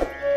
Yeah.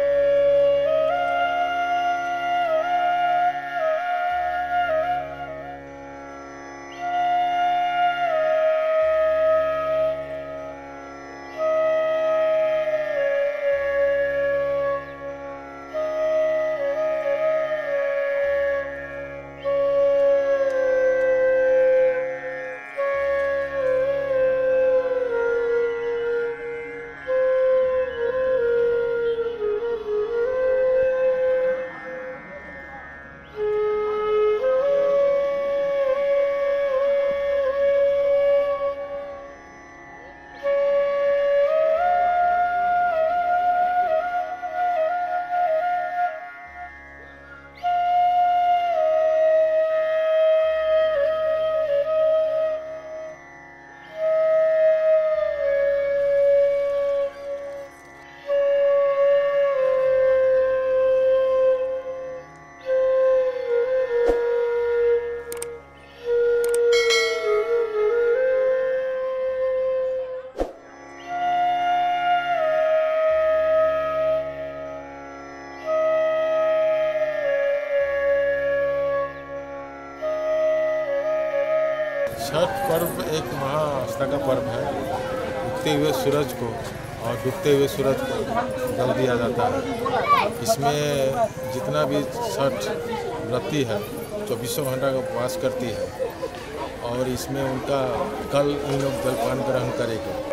Chhath पर्व एक महा आस्था का पर्व है। उगते हुए सूरज को और डूबते हुए सूरज को जल दिया जाता है। इसमें जितना भी छठ व्रती है, चौबीसों घंटा का उपवास करती है और इसमें उनका कल इन लोग जलपान ग्रहण करेंगे।